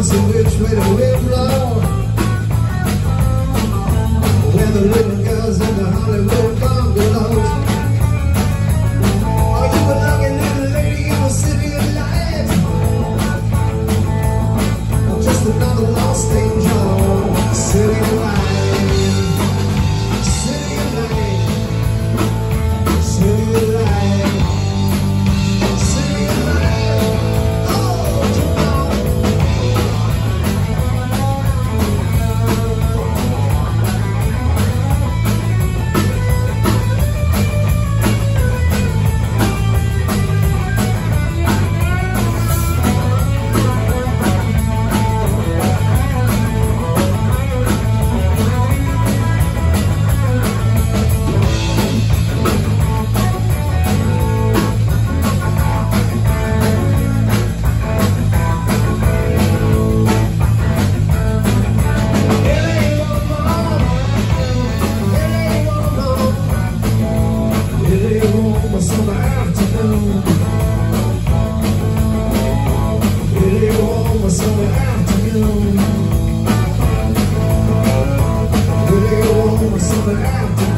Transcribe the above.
depends on which way the wind blows. Where the little girls in the Hollywood gondolas. Are you belonging, to the lady, in the city of or Just another lost angel. It's warm a summer afternoon. Warm summer afternoon.